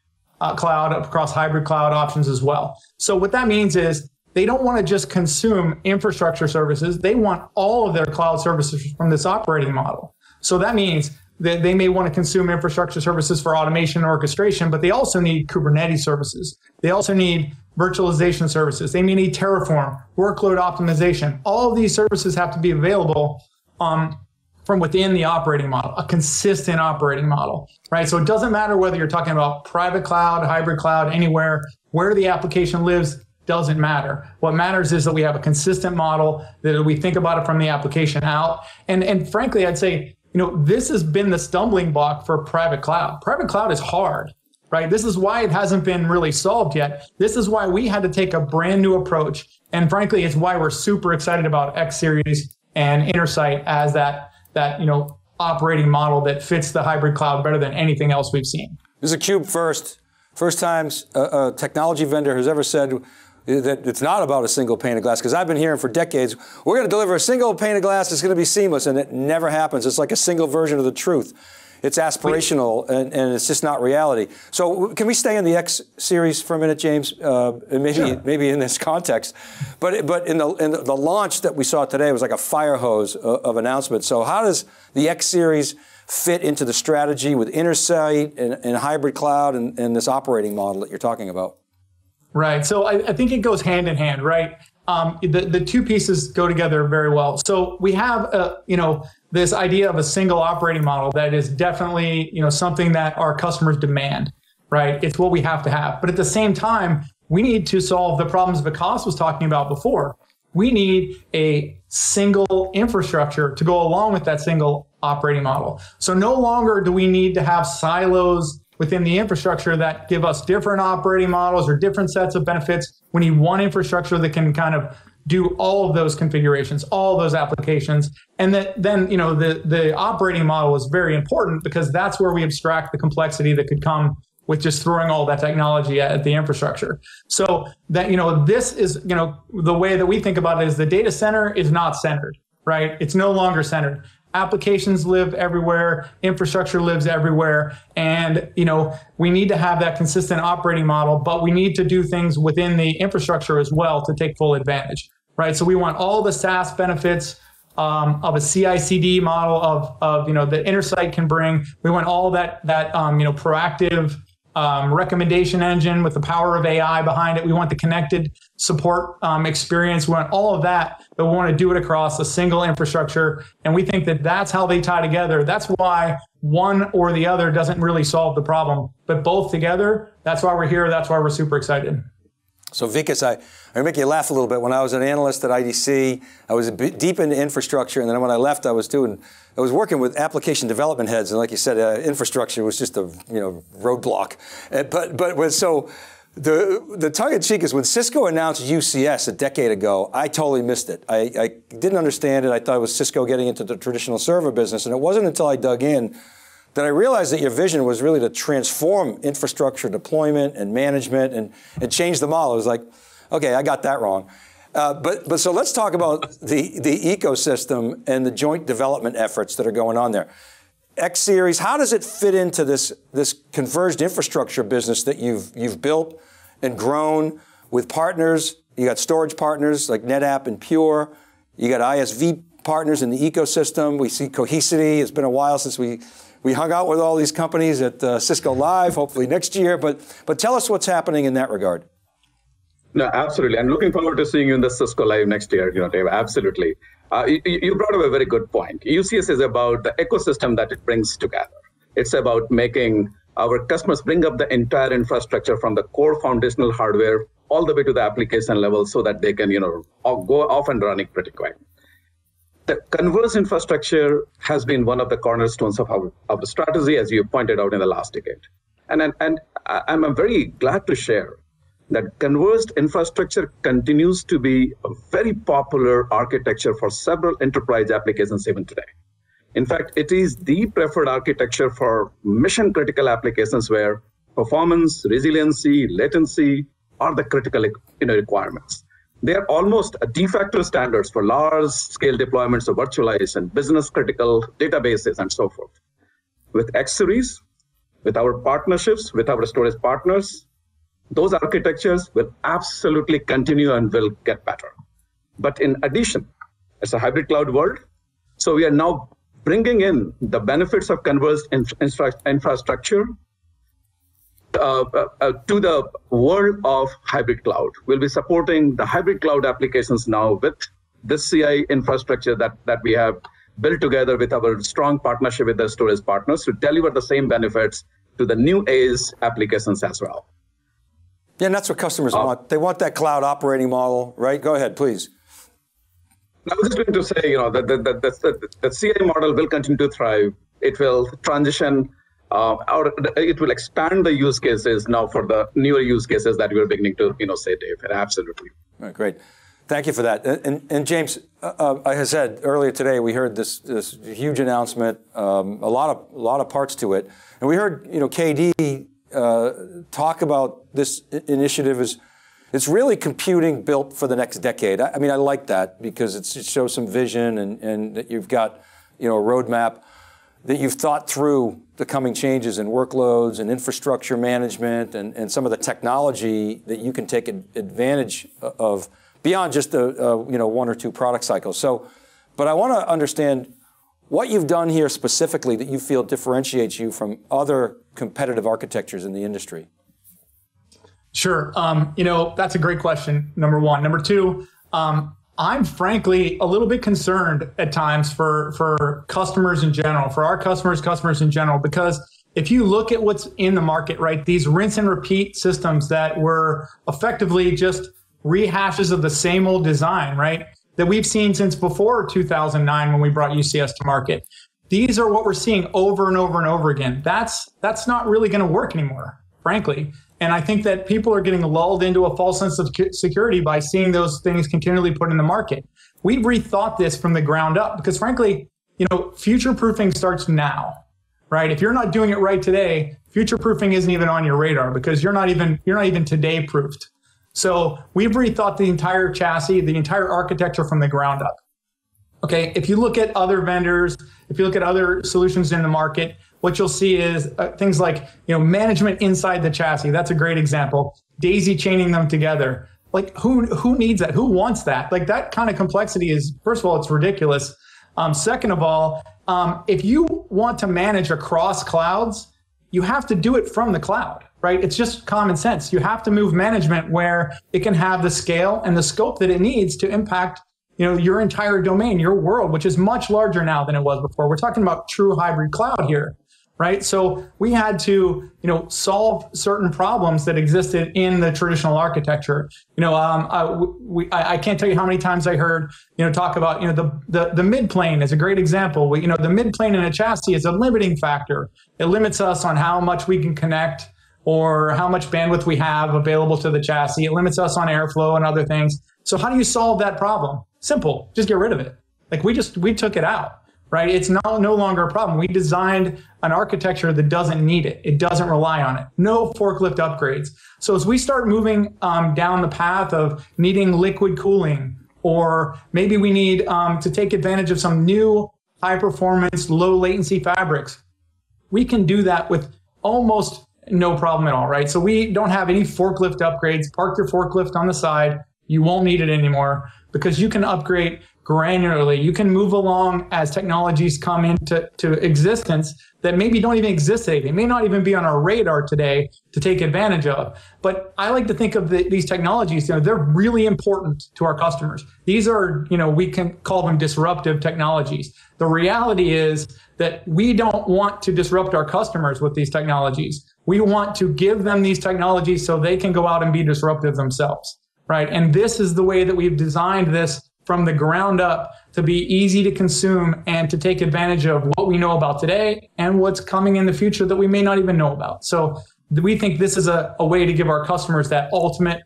uh, cloud, across hybrid cloud options as well. So what that means is they don't want to just consume infrastructure services. They want all of their cloud services from this operating model. So that means that they may want to consume infrastructure services for automation and orchestration, but they also need Kubernetes services. They also need virtualization services. They may need Terraform, workload optimization. All of these services have to be available um, from within the operating model, a consistent operating model, right? So it doesn't matter whether you're talking about private cloud, hybrid cloud, anywhere, where the application lives doesn't matter. What matters is that we have a consistent model, that we think about it from the application out. And, and frankly, I'd say, you know, this has been the stumbling block for private cloud. Private cloud is hard, right? This is why it hasn't been really solved yet. This is why we had to take a brand new approach. And frankly, it's why we're super excited about X Series and Intersight as that that you know operating model that fits the hybrid cloud better than anything else we've seen. This is a Cube first. First time a, a technology vendor has ever said it's not about a single pane of glass because I've been hearing for decades we're going to deliver a single pane of glass it's going to be seamless and it never happens it's like a single version of the truth it's aspirational and, and, it's just not reality. So can we stay in the X series for a minute, James? Uh, maybe sure. maybe in this context, but but in the in the launch that we saw today was like a fire hose of, of announcements. So how does the X series fit into the strategy with Intersight and, and hybrid cloud and, and, this operating model that you're talking about? Right. So I, I think it goes hand in hand, right? Um, the, the two pieces go together very well. So we have, a, you know, this idea of a single operating model that is definitely you know something that our customers demand right it's what we have to have but at the same time we need to solve the problems Vikas was talking about before we need a single infrastructure to go along with that single operating model so no longer do we need to have silos within the infrastructure that give us different operating models or different sets of benefits we need one infrastructure that can kind of do all of those configurations, all those applications. And that then, you know, the, the operating model is very important because that's where we abstract the complexity that could come with just throwing all that technology at, the infrastructure. So that, you know, this is, you know, the way that we think about it is the data center is not centered, right? It's no longer centered applications live everywhere. Infrastructure lives everywhere. And you know we need to have that consistent operating model but we need to do things within the infrastructure as well to take full advantage right? So we want all the saas benefits um, of a CI/CD model of, of you know the Intersight can bring. We want all that that um, you know proactive um, recommendation engine with the power of AI behind it. We want the connected support um, experience. We want all of that, but we want to do it across a single infrastructure. And we think that that's how they tie together. That's why one or the other doesn't really solve the problem, but both together, that's why we're here. That's why we're super excited. So Vikas, I, I make you laugh a little bit. When I was an analyst at IDC, I was deep into infrastructure, and then when I left, I was doing, I was working with application development heads, and like you said, uh, infrastructure was just a you know roadblock. Uh, but but so the the tongue in cheek is when Cisco announced UCS a decade ago, I totally missed it. I, I didn't understand it. I thought it was Cisco getting into the traditional server business, and it wasn't until I dug in that I realized that your vision was really to transform infrastructure deployment and management and, and change the model. It was like, okay, I got that wrong. Uh, but, but so let's talk about the, the ecosystem and the joint development efforts that are going on there. X Series, how does it fit into this, this converged infrastructure business that you've, you've built and grown with partners? You got storage partners like NetApp and Pure. You got ISV partners in the ecosystem. We see Cohesity. It's been a while since we we hung out with all these companies at uh, Cisco Live, hopefully next year. But but tell us what's happening in that regard. No, absolutely. I'm looking forward to seeing you in the Cisco Live next year, you know, Dave. Absolutely. Uh, you, you brought up a very good point. UCS is about the ecosystem that it brings together. It's about making our customers bring up the entire infrastructure from the core foundational hardware all the way to the application level so that they can, you know, go off and running pretty quick the converged infrastructure has been one of the cornerstones of our, of the strategy, as you pointed out in the last decade. And, and, and I'm very glad to share that converged infrastructure continues to be a very popular architecture for several enterprise applications even today. In fact, it is the preferred architecture for mission critical applications where performance, resiliency, latency are the critical you know, requirements they're almost de facto standards for large scale deployments of virtualized and business critical databases and so forth. With X Series, with our partnerships, with our storage partners, those architectures will absolutely continue and will get better. But in addition, it's a hybrid cloud world. So we are now bringing in the benefits of converged infra- infrastructure uh, uh, uh, to the world of hybrid cloud. We'll be supporting the hybrid cloud applications now with this CI infrastructure that, that we have built together with our strong partnership with the storage partners to deliver the same benefits to the new ACE applications as well. Yeah, and that's what customers uh, want. They want that cloud operating model, right? Go ahead, please. I was just going to say, you know, that the, the, the, the CI model will continue to thrive. It will transition uh, it will expand the use cases now for the newer use cases that we're beginning to, you know, say, Dave. Absolutely. Right, great. Thank you for that. And, and James, uh, uh, I said earlier today, we heard this, this huge announcement, um, a lot of a lot of parts to it, and we heard you know KD uh, talk about this initiative as it's really computing built for the next decade. I, I mean, I like that because it shows some vision and, and that you've got you know a roadmap that you've thought through the coming changes in workloads and infrastructure management and, and some of the technology that you can take advantage of beyond just a, a you know one or two product cycles. So, but I want to understand what you've done here specifically that you feel differentiates you from other competitive architectures in the industry. Sure. Um, you know, that's a great question. Number one. Number two, um, I'm frankly a little bit concerned at times for for customers in general, for our customers, customers in general, because if you look at what's in the market, right, these rinse and repeat systems that were effectively just rehashes of the same old design, right, that we've seen since before 2009 when we brought UCS to market. These are what we're seeing over and over and over again. That's that's not really going to work anymore, frankly. And I think that people are getting lulled into a false sense of security by seeing those things continually put in the market. We've rethought this from the ground up because frankly, you know, future proofing starts now, right? If you're not doing it right today, future proofing isn't even on your radar because you're not even, you're not even today proofed. So we've rethought the entire chassis, the entire architecture from the ground up. Okay. If you look at other vendors, if you look at other solutions in the market, what you'll see is uh, things like you know management inside the chassis. That's a great example. Daisy chaining them together. Like who who needs that? Who wants that? Like that kind of complexity is first of all it's ridiculous. Um, second of all, um, if you want to manage across clouds, you have to do it from the cloud. right? It's just common sense. You have to move management where it can have the scale and the scope that it needs to impact you know your entire domain your world which is much larger now than it was before we're talking about true hybrid cloud here right? So we had to you know solve certain problems that existed in the traditional architecture. You know um, I, we, I, can't tell you how many times i heard you know talk about you know the the, the mid plane is a great example. We, you know the mid plane in a chassis is a limiting factor. It limits us on how much we can connect or how much bandwidth we have available to the chassis. It limits us on airflow and other things. So how do you solve that problem? Simple. Just get rid of it. Like we just we took it out, right? It's no no longer a problem. We designed an architecture that doesn't need it. It doesn't rely on it. No forklift upgrades. So as we start moving um, down the path of needing liquid cooling, or maybe we need um, to take advantage of some new high performance, low latency fabrics, we can do that with almost no problem at all, right? So we don't have any forklift upgrades. Park your forklift on the side. You won't need it anymore because you can upgrade granularly. You can move along as technologies come into to existence that maybe don't even exist today. They may not even be on our radar today to take advantage of. But I like to think of the, these technologies, you know, they're really important to our customers. These are, you know, we can call them disruptive technologies. The reality is that we don't want to disrupt our customers with these technologies. We want to give them these technologies so they can go out and be disruptive themselves right? And this is the way that we've designed this from the ground up to be easy to consume and to take advantage of what we know about today and what's coming in the future that we may not even know about. So we think this is a, a way to give our customers that ultimate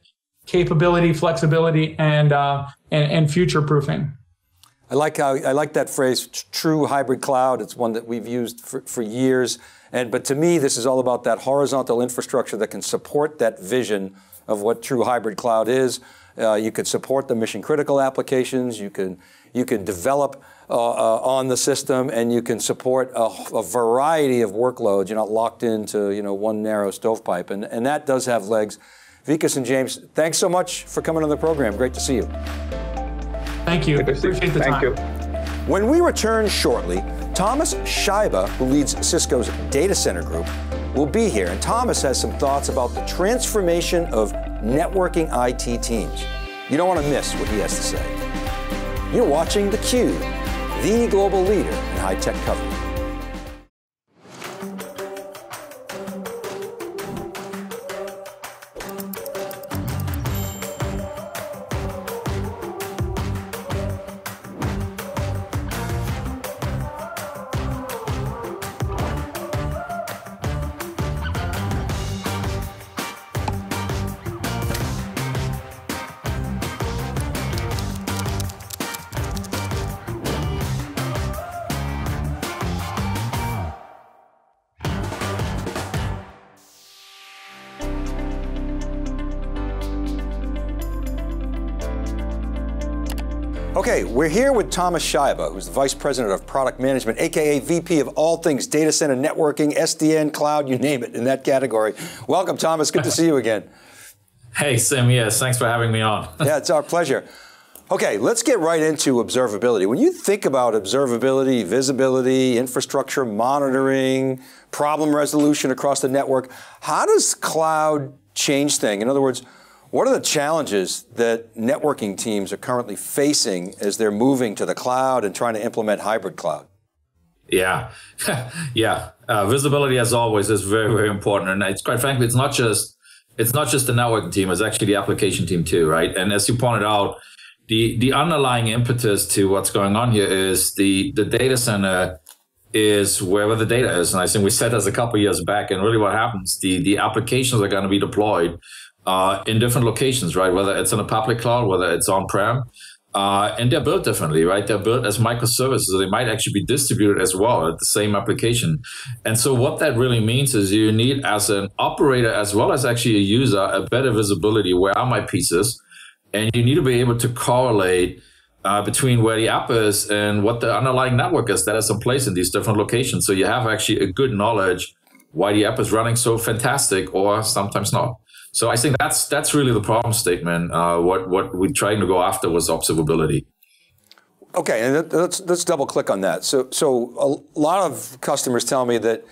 capability, flexibility, and uh, and, and future proofing. I like how I like that phrase, true hybrid cloud. It's one that we've used for, for years. And but to me, this is all about that horizontal infrastructure that can support that vision of what true hybrid cloud is. Uh, you could support the mission critical applications. You can you can develop uh, uh, on the system, and you can support a, a, variety of workloads. You're not locked into you know one narrow stovepipe, and and that does have legs. Vikas and James, thanks so much for coming on the program. Great to see you. Thank you. Appreciate the Thank time. you. When we return shortly, Thomas Scheibe, who leads Cisco's data center group, will be here. And Thomas has some thoughts about the transformation of networking IT teams. You don't want to miss what he has to say. You're watching theCUBE, the global leader in high-tech coverage. Okay, we're here with Thomas Scheibe, who's the Vice President of Product Management, AKA VP of all things data center networking, SDN, cloud, you name it in that category. Welcome, Thomas. Good to see you again. Hey, Sim. Yes, thanks for having me on. yeah, it's our pleasure. Okay, let's get right into observability. When you think about observability, visibility, infrastructure monitoring, problem resolution across the network, how does cloud change things? In other words, what are the challenges that networking teams are currently facing as they're moving to the cloud and trying to implement hybrid cloud? Yeah, yeah. Uh, visibility, as always, is very, very important, and it's quite frankly, it's not just it's not just the networking team; it's actually the application team too, right? And as you pointed out, the the underlying impetus to what's going on here is the the data center is wherever the data is, and I think we said this a couple years back. And really, what happens? The the applications are going to be deployed uh, in different locations, right? Whether it's in a public cloud, whether it's on-prem, uh, and they're built differently, right? They're built as microservices, so they might actually be distributed as well at the same application. And so what that really means is you need, as an operator, as well as actually a user, a better visibility. Where are my pieces? And you need to be able to correlate uh, between where the app is and what the underlying network is that is in place in these different locations. So you have actually a good knowledge why the app is running so fantastic or sometimes not. So I think that's that's really the problem statement. Uh, what what we're trying to go after was observability. Okay, and let's let's double click on that. So so a lot of customers tell me that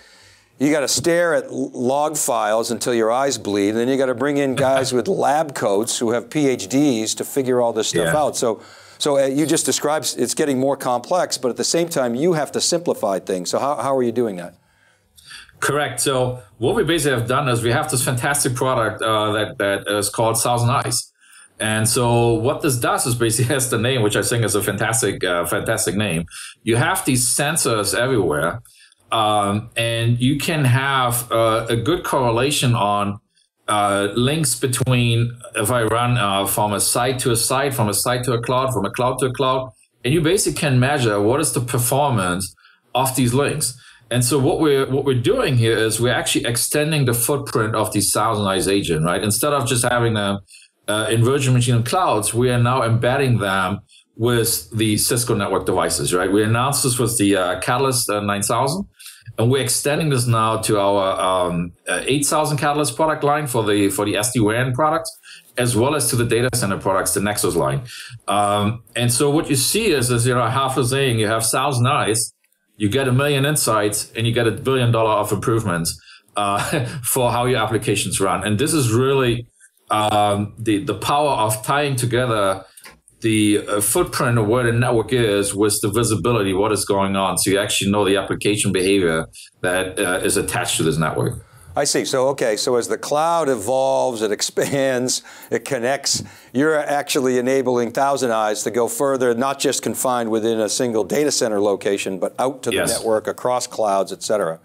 you got to stare at log files until your eyes bleed. And then you got to bring in guys with lab coats who have PhDs to figure all this stuff Yeah. out. So, so uh, you just described it's getting more complex, but at the same time, you have to simplify things. So how, how are you doing that? Correct. So what we basically have done is we have this fantastic product uh, that that is called ThousandEyes. And so what this does is basically has the name, which I think is a fantastic, uh, fantastic name. You have these sensors everywhere, um, and you can have uh, a good correlation on uh, links between if I run uh, from a site to a site, from a site to a cloud, from a cloud to a cloud, and you basically can measure what is the performance of these links. And so what we're what we're doing here is we're actually extending the footprint of these thousand eyes agent, right? Instead of just having them uh, in virtual machine clouds, we are now embedding them with the Cisco network devices, right? We announced this with the uh, Catalyst uh, 9000, and we're extending this now to our um, uh, 8000 Catalyst product line for the for the SD WAN products, as well as to the data center products, the Nexus line. Um, and so what you see is, is you know, half a saying you have thousand eyes, you get a million insights, and you get a billion dollar of improvements uh, for how your applications run. And this is really um, the the power of tying together the uh, footprint of where the network is with the visibility, what is going on, so you actually know the application behavior that uh, is attached to this network. I see. So, okay, so as the cloud evolves, it expands, it connects, you're actually enabling ThousandEyes to go further, not just confined within a single data center location, but out to Yes. the network, across clouds, et cetera.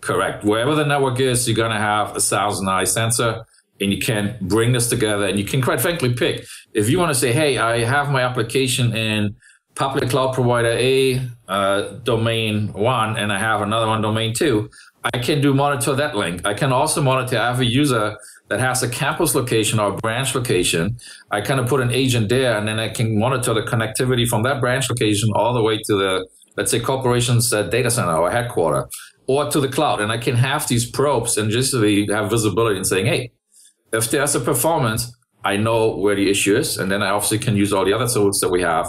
Correct. Wherever the network is, you're going to have a thousand eye sensor and you can bring this together and you can quite frankly pick. If you want to say, hey, I have my application in public cloud provider A, uh, domain one, and I have another one, domain two, I can do monitor that link. I can also monitor, I have a user that has a campus location or branch location. I kind of put an agent there and then I can monitor the connectivity from that branch location all the way to the, let's say, corporation's uh, data center or headquarter or to the cloud. And I can have these probes and just really have visibility and saying, hey, if there's a performance, I know where the issue is. And then I obviously can use all the other tools that we have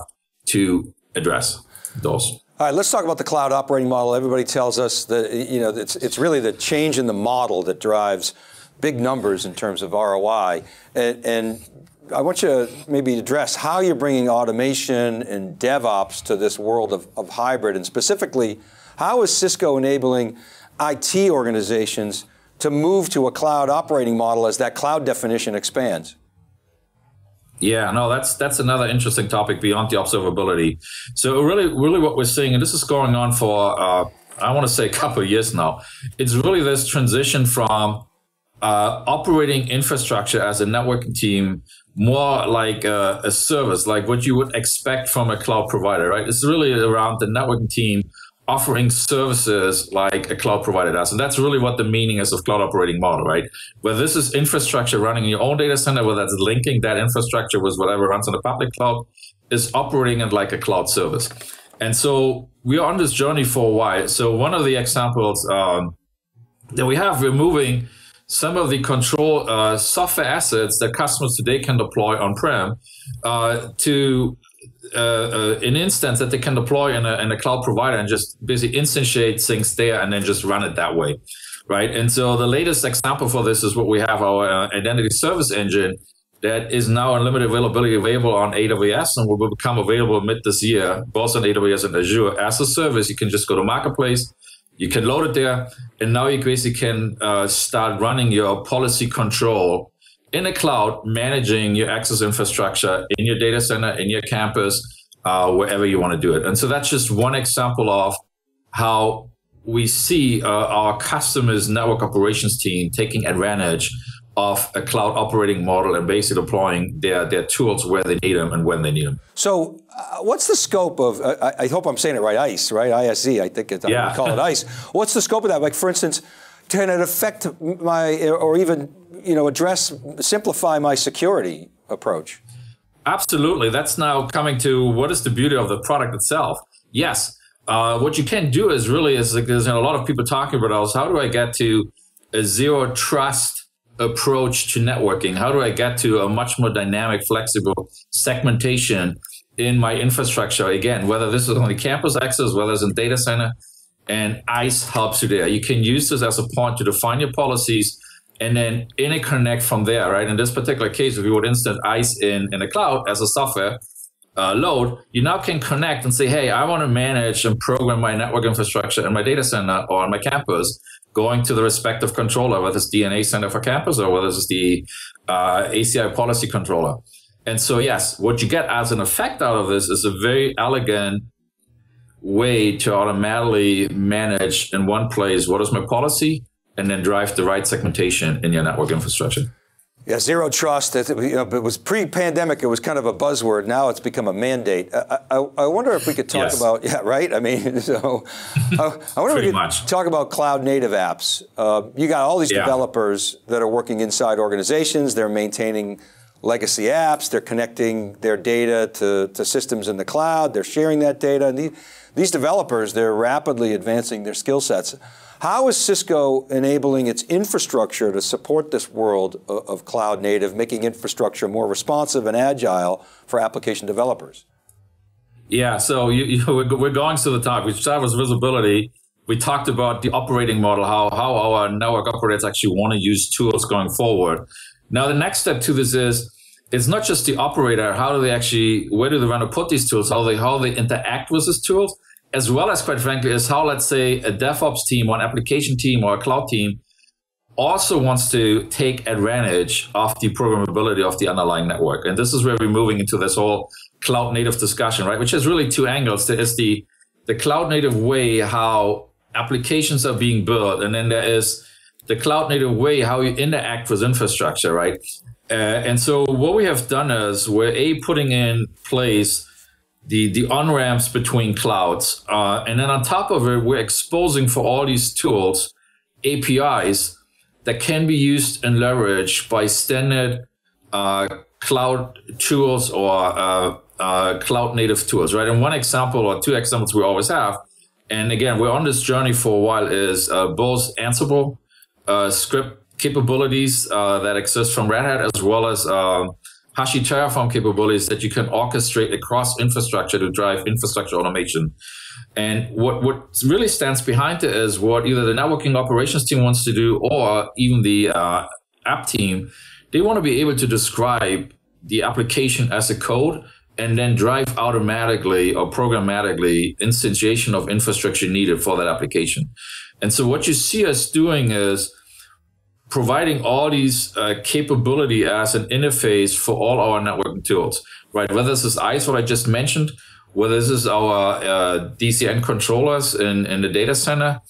to address those. All right, let's talk about the cloud operating model. Everybody tells us that you know it's it's really the change in the model that drives big numbers in terms of ROI. And, and I want you to maybe address how you're bringing automation and DevOps to this world of, of hybrid, and specifically, how is Cisco enabling IT organizations to move to a cloud operating model as that cloud definition expands? Yeah, no, that's that's another interesting topic beyond the observability. So really, really, what we're seeing, and this is going on for uh, I want to say a couple of years now. It's really this transition from uh, operating infrastructure as a networking team more like a, a service, like what you would expect from a cloud provider, right? It's really around the networking team offering services like a cloud provider does. And that's really what the meaning is of cloud operating model, right? Where this is infrastructure running in your own data center, where that's linking that infrastructure with whatever runs on the public cloud, is operating it like a cloud service. And so we are on this journey for a while. So one of the examples um, that we have, we're moving some of the control uh, software assets that customers today can deploy on-prem uh, to uh, uh, an instance that they can deploy in a, in a cloud provider and just basically instantiate things there and then just run it that way, right? And so the latest example for this is what we have our uh, identity service engine that is now in limited availability available on AWS and will become available mid this year, both on AWS and Azure as a service. You can just go to Marketplace, you can load it there, and now you basically can uh, start running your policy control in the cloud, managing your access infrastructure in your data center, in your campus, uh, wherever you want to do it. And so that's just one example of how we see uh, our customers' network operations team taking advantage of a cloud operating model and basically deploying their, their tools where they need them and when they need them. So, uh, what's the scope of? Uh, I, I hope I'm saying it right. ISE, right? ISE. I think it, Yeah. we call it ISE. What's the scope of that? Like, for instance, can it affect my, or even, you know, address, simplify my security approach? Absolutely. That's now coming to what is the beauty of the product itself. Yes. Uh, what you can do is really is like there's a lot of people talking about is how do I get to a zero trust approach to networking? How do I get to a much more dynamic, flexible segmentation in my infrastructure? Again, whether this is on the campus access, whether it's in data center. and ISE helps you there. You can use this as a point to define your policies and then interconnect from there, right? In this particular case, if you would instant ISE in, in the cloud as a software uh, load, you now can connect and say, hey, I want to manage and program my network infrastructure in my data center or on my campus, going to the respective controller, whether it's DNA center for campus or whether it's the uh, ACI policy controller. And so, yes, what you get as an effect out of this is a very elegant way to automatically manage in one place what is my policy and then drive the right segmentation in your network infrastructure. Yeah, zero trust. It, you know, it was pre-pandemic. It was kind of a buzzword. Now it's become a mandate. I, I, I wonder if we could talk yes. about yeah, right. I mean, so I, I wonder if we could much. talk about cloud native apps. Uh, you got all these yeah. developers that are working inside organizations. They're maintaining legacy apps. They're connecting their data to, to systems in the cloud. They're sharing that data. And these, these developers, they're rapidly advancing their skill sets. How is Cisco enabling its infrastructure to support this world of cloud native, making infrastructure more responsive and agile for application developers? Yeah, so you, you, we're going to the top. We start with visibility. We talked about the operating model, how, how our network operators actually want to use tools going forward. Now, the next step to this is it's not just the operator. How do they actually, where do they want to put these tools? How they, how they interact with these tools? as well as quite frankly is how let's say a DevOps team or an application team or a cloud team also wants to take advantage of the programmability of the underlying network. And this is where we're moving into this whole cloud native discussion, right? Which has really two angles. There is the the cloud native way how applications are being built, and then there is the cloud native way how you interact with infrastructure, right? Uh, and so what we have done is we're a putting in place the the on ramps between clouds, uh, and then on top of it, we're exposing for all these tools APIs that can be used and leveraged by standard uh, cloud tools or uh, uh cloud native tools, right? And one example or two examples we always have, and again, we're on this journey for a while, is uh, both Ansible script capabilities that exist from Red Hat as well as Hashi Terraform capabilities that you can orchestrate across infrastructure to drive infrastructure automation. And what, what really stands behind it is what either the networking operations team wants to do or even the uh, app team. They want to be able to describe the application as a code and then drive automatically or programmatically instantiation of infrastructure needed for that application. And so what you see us doing is providing all these uh, capability as an interface for all our networking tools, right? Whether this is ISE, what I just mentioned, whether this is our uh, DCN controllers in, in the data center,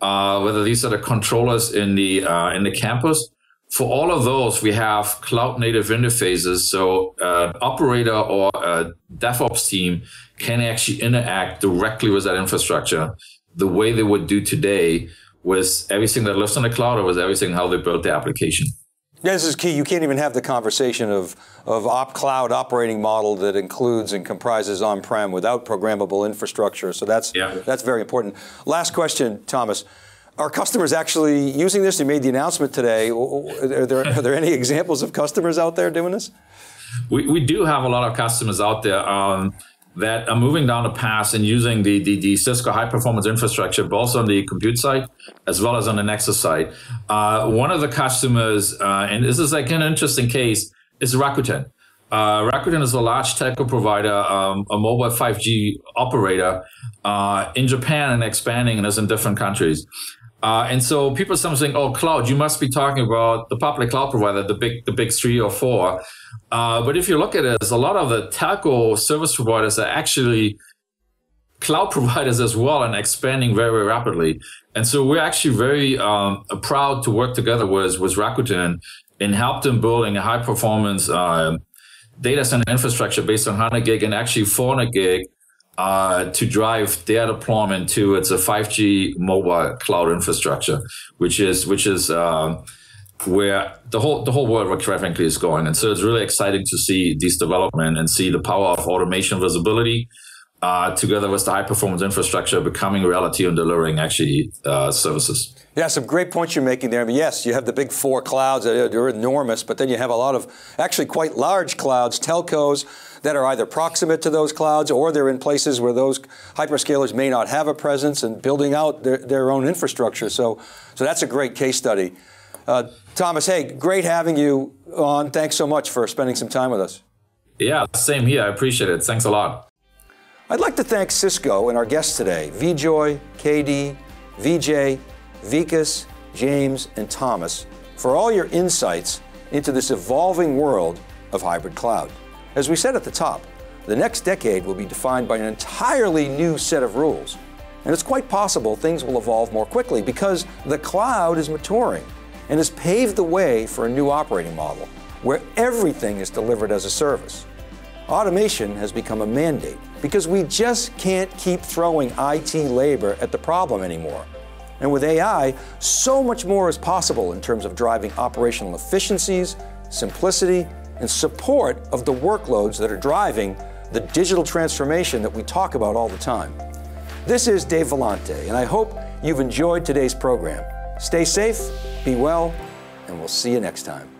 uh, whether these are the controllers in the uh, in the campus. For all of those, we have cloud native interfaces. So uh, operator or a DevOps team can actually interact directly with that infrastructure the way they would do today was everything that lives on the cloud or was everything how they built the application? Yeah, this is key. You can't even have the conversation of, of op cloud operating model that includes and comprises on-prem without programmable infrastructure. So that's, yeah. that's very important. Last question, Thomas. Are customers actually using this? You made the announcement today. Are there, are there any examples of customers out there doing this? We, we do have a lot of customers out there. Um, that are moving down the path and using the, the, the, Cisco high performance infrastructure, both on the compute side as well as on the Nexus side. Uh, one of the customers, uh, and this is like an interesting case, is Rakuten. Uh, Rakuten is a large telco provider, um, a mobile 5G operator uh, in Japan and expanding and is in different countries. Uh, and so people sometimes think, oh, cloud, you must be talking about the public cloud provider, the big, the big three or four. Uh, but if you look at it, a lot of the telco service providers are actually cloud providers as well and expanding very, very rapidly. And so we're actually very um, proud to work together with, with Rakuten and help them building a high performance uh, data center infrastructure based on 100 gig and actually 400 gig uh, to drive their deployment to it's a 5G mobile cloud infrastructure, which is which is uh, where the whole the whole world, frankly, is going. And so it's really exciting to see this development and see the power of automation visibility uh, together with the high performance infrastructure becoming reality and delivering actually uh, services. Yeah, some great points you're making there. I mean, yes, you have the big four clouds, they're enormous, but then you have a lot of actually quite large clouds, telcos that are either proximate to those clouds or they're in places where those hyperscalers may not have a presence and building out their, their own infrastructure. So, so that's a great case study. Uh, Thomas, hey, great having you on. Thanks so much for spending some time with us. Yeah, same here. I appreciate it. Thanks a lot. I'd like to thank Cisco and our guests today, Vijoy, KD, VJ, Vikas, James, and Thomas, for all your insights into this evolving world of hybrid cloud. As we said at the top, the next decade will be defined by an entirely new set of rules. And it's quite possible things will evolve more quickly because the cloud is maturing and has paved the way for a new operating model where everything is delivered as a service. Automation has become a mandate because we just can't keep throwing IT labor at the problem anymore. And with AI, so much more is possible in terms of driving operational efficiencies, simplicity, and support of the workloads that are driving the digital transformation that we talk about all the time. This is Dave Vellante, and I hope you've enjoyed today's program. Stay safe, be well, and we'll see you next time.